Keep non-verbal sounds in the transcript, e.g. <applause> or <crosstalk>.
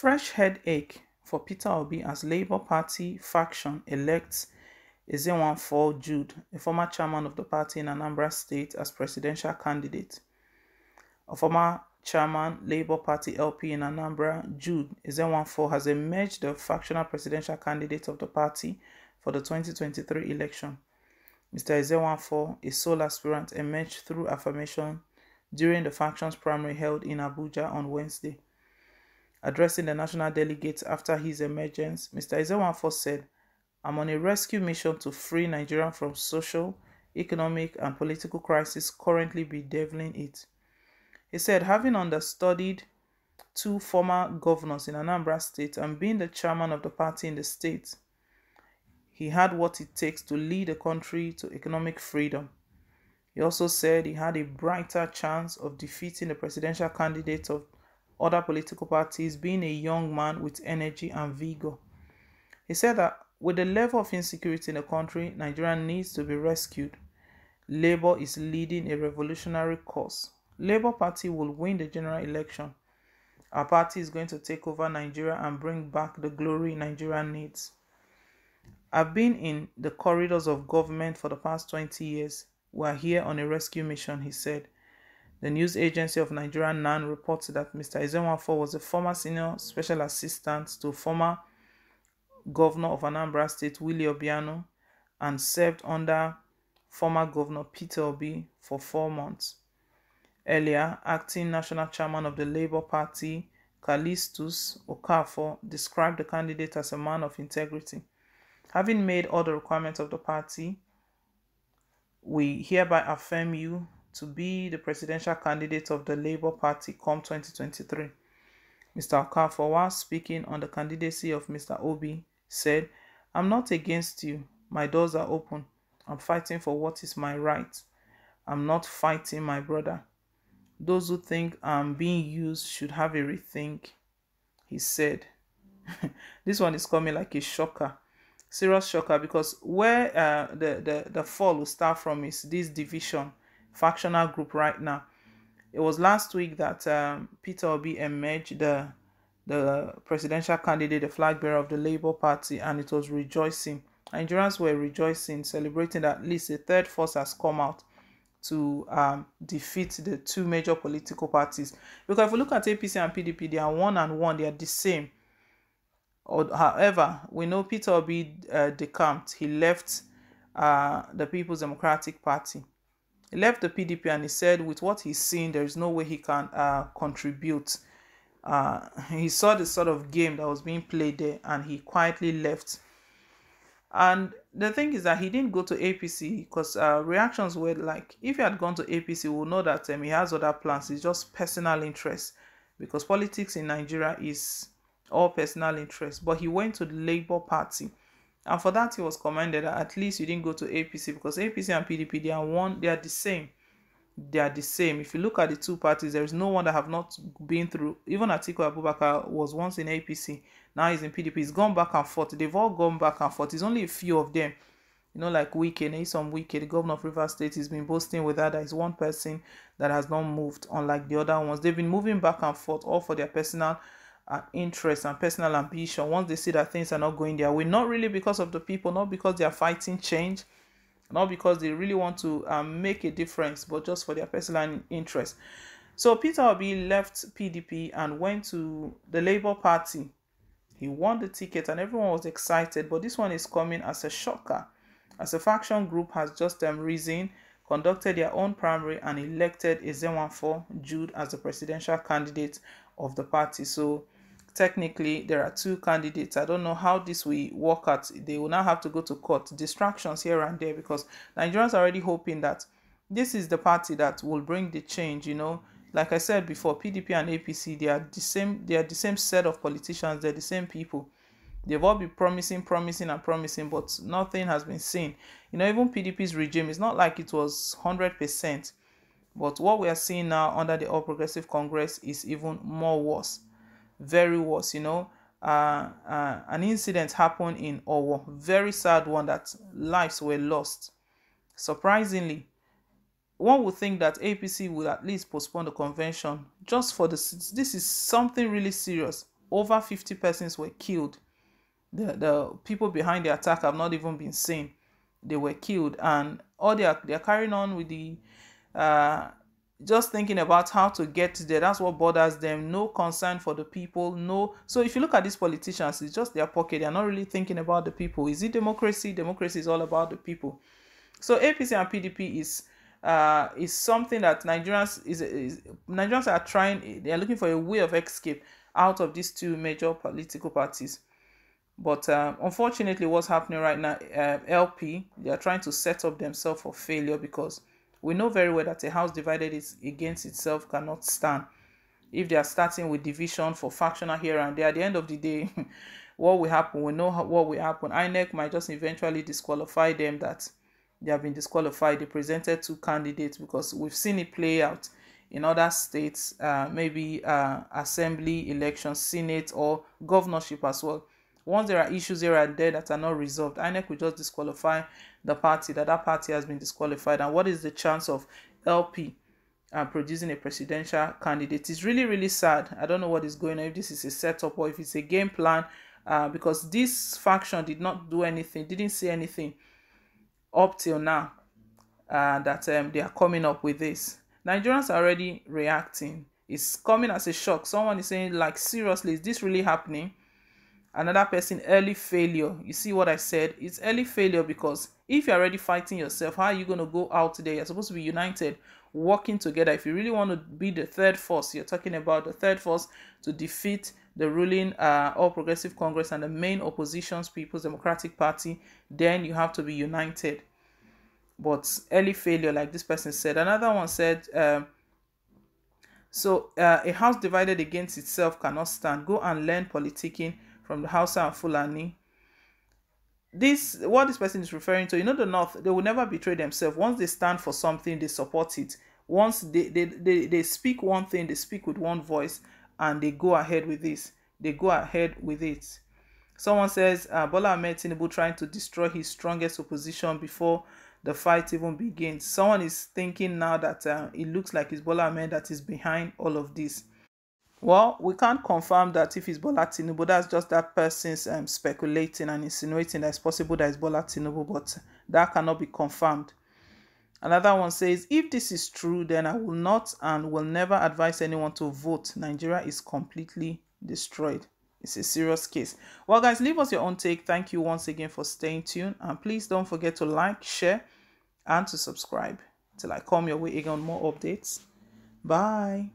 Fresh headache for Peter Obi as Labour Party faction elects Ezenwafo Jude, a former chairman of the party in Anambra State, as presidential candidate. A former chairman, Labour Party LP in Anambra, Jude Ezenwafo, has emerged the factional presidential candidate of the party for the 2023 election. Mr. Ezenwafo, a sole aspirant, emerged through affirmation during the faction's primary held in Abuja on Wednesday. Addressing the national delegates after his emergence, Mr. Ezenwafo said, I'm on a rescue mission to free Nigeria from social, economic, and political crisis currently bedeviling it. He said, having understudied two former governors in Anambra State and being the chairman of the party in the state, he had what it takes to lead the country to economic freedom. He also said he had a brighter chance of defeating the presidential candidate of other political parties, being a young man with energy and vigor. He said that with the level of insecurity in the country, Nigeria needs to be rescued. Labour is leading a revolutionary course. Labour Party will win the general election. Our party is going to take over Nigeria and bring back the glory Nigeria needs. I've been in the corridors of government for the past 20 years. We are here on a rescue mission, he said. The news agency of Nigeria NAN reports that Mr. Ezenwafo was a former senior special assistant to former governor of Anambra State, Willie Obiano, and served under former governor Peter Obi for four months. Earlier, acting national chairman of the Labour Party, Callistus Okafor, described the candidate as a man of integrity. Having made all the requirements of the party, we hereby affirm you to be the presidential candidate of the Labour Party come 2023. Mr. Okafor, while speaking on the candidacy of Mr. Obi, said, I'm not against you. My doors are open. I'm fighting for what is my right. I'm not fighting my brother. Those who think I'm being used should have a rethink, he said. <laughs> this one is coming like a shocker. Serious shocker because where uh, the, the, the fall will start from is this division factional group right now. It was last week that um, Peter Obi emerged the the presidential candidate, the flag bearer of the Labour Party, and it was rejoicing. Nigerians were rejoicing, celebrating that at least a third force has come out to um, defeat the two major political parties. Because if we look at APC and PDP, they are one and one, they are the same. Or, however, we know Peter Obi uh, decamped. He left uh, the People's Democratic Party. He left the PDP and he said, with what he's seen, there is no way he can uh, contribute. Uh, he saw the sort of game that was being played there and he quietly left. And the thing is that he didn't go to APC because uh, reactions were like, if he had gone to APC, we would know that um, he has other plans. It's just personal interest because politics in Nigeria is all personal interest. But he went to the Labour Party and for that, he was commended at least you didn't go to APC because APC and PDP, they are one, they are the same. They are the same. If you look at the two parties, there is no one that have not been through. Even Atiku Abubakar was once in APC, now he's in PDP. He's gone back and forth. They've all gone back and forth. It's only a few of them. You know, like Wike, Nyesom Wike, the governor of River State, he's been boasting with that. There is one person that has not moved, unlike the other ones. They've been moving back and forth, all for their personal uh, interest and personal ambition. Once they see that things are not going their way not really because of the people not because they are fighting change not because they really want to um, make a difference but just for their personal interest. So peter obi left pdp and went to the labour party. He won the ticket and everyone was excited but this one is coming as a shocker as a faction group has just um, risen conducted their own primary and elected Ezenwafo Jude as the presidential candidate of the party. So technically there are two candidates. I don't know how this will work out. They will now have to go to court. Distractions here and there because Nigerians are already hoping that this is the party that will bring the change, you know. Like I said before, PDP and APC, they are the same, they are the same set of politicians, they're the same people. They've all been promising, promising, and promising, but nothing has been seen. You know, even PDP's regime, it's not like it was 100%. But what we are seeing now under the All Progressive Congress is even more worse very worse you know uh, uh, an incident happened in Owo, very sad one that lives were lost. Surprisingly, one would think that APC would at least postpone the convention just for the this is something really serious. over 50 persons were killed. The, the people behind the attack have not even been seen. They were killed, and all they are, they are carrying on with the uh, just thinking about how to get there. That's what bothers them. No concern for the people. No. So if you look at these politicians, it's just their pocket. They're not really thinking about the people. Is it democracy? Democracy is all about the people. So APC and PDP is uh, is something that Nigerians is, is Nigerians are trying. They are looking for a way of escape out of these two major political parties. But uh, unfortunately, what's happening right now, uh, LP, they are trying to set up themselves for failure because we know very well that a house divided is against itself cannot stand. If they are starting with division for factional here and there, at the end of the day, <laughs> what will happen? We know what will happen. INEC might just eventually disqualify them that they have been disqualified. They presented two candidates because we've seen it play out in other states, uh, maybe uh, assembly elections, senate, or governorship as well. Once there are issues here and there that are not resolved, INEC will just disqualify the party, that that party has been disqualified. And what is the chance of LP uh, producing a presidential candidate? It's really, really sad. I don't know what is going on, if this is a setup or if it's a game plan, uh, because this faction did not do anything, didn't say anything up till now uh, that um, they are coming up with this. Nigerians are already reacting. It's coming as a shock. Someone is saying, like, seriously, is this really happening? Another person, early failure. You see what I said? It's early failure because if you're already fighting yourself, how are you going to go out there? You're supposed to be united, working together. If you really want to be the third force, you're talking about the third force to defeat the ruling uh, All Progressive Congress and the main opposition's People's Democratic Party, then you have to be united but early failure, like this person said. Another one said, um, so uh, a house divided against itself cannot stand. Go and learn politicking from the Hausa and Fulani. This what this person is referring to, you know, the North, they will never betray themselves. Once they stand for something, they support it. Once they, they, they, they speak one thing, they speak with one voice, and they go ahead with this. They go ahead with it. Someone says uh, Bola Ahmed Tinubu trying to destroy his strongest opposition before the fight even begins. Someone is thinking now that uh, it looks like it's Bola Ahmed that is behind all of this. Well, we can't confirm that if it's Bola Tinubu, that's just that person's um, speculating and insinuating that it's possible that it's Bola Tinubu, but that cannot be confirmed. Another one says, if this is true, then I will not and will never advise anyone to vote. Nigeria is completely destroyed. It's a serious case. Well, guys, leave us your own take. Thank you once again for staying tuned. And please don't forget to like, share, and to subscribe till I come your way again more updates. Bye.